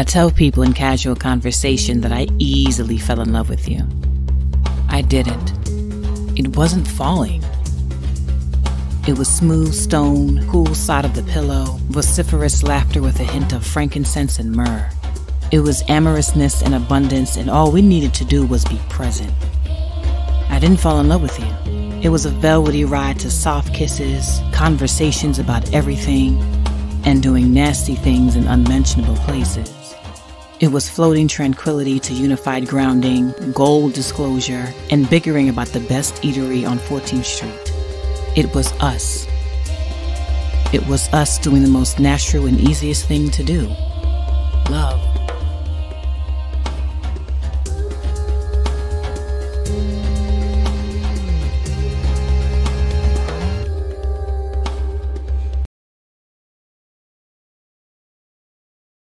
I tell people in casual conversation that I easily fell in love with you. I didn't. It wasn't falling. It was smooth stone, cool side of the pillow, vociferous laughter with a hint of frankincense and myrrh. It was amorousness and abundance, and all we needed to do was be present. I didn't fall in love with you. It was a velvety ride to soft kisses, conversations about everything, and doing nasty things in unmentionable places. It was floating tranquility to unified grounding, gold disclosure, and bickering about the best eatery on 14th Street. It was us. It was us doing the most natural and easiest thing to do love.